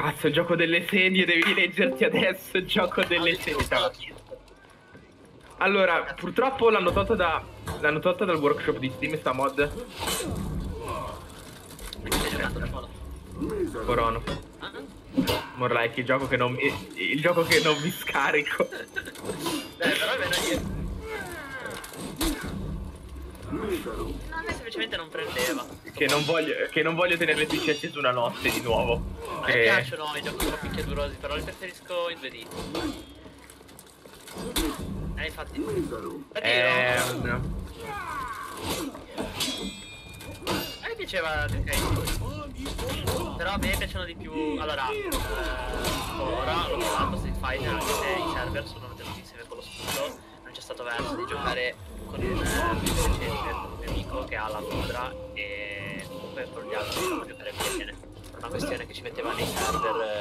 Cazzo, il gioco delle sedie, devi leggerti adesso il gioco delle sedie. Allora, purtroppo l'hanno tolta da. L'hanno tolta dal workshop di Steam sta mod. Corono. More like il gioco che non mi. Il gioco che non mi scarico. No, a me semplicemente non prendeva. Che non voglio. Che non voglio tenere le PC accese una notte di nuovo. A me Eh, piacciono i giochi un po' picchiadurosi, però li preferisco in 2D. Eh, infatti. Eh, io- A me piaceva ok. Però a me piacciono di più. Allora, eh, ora l'ho provato Street Fighter anche se i server sono tenuti insieme con lo scudo. Non c'è stato verso di giocare con il mio amico che ha la quadra e comunque con gli altri non giocare bene. Una questione che ci metteva nei server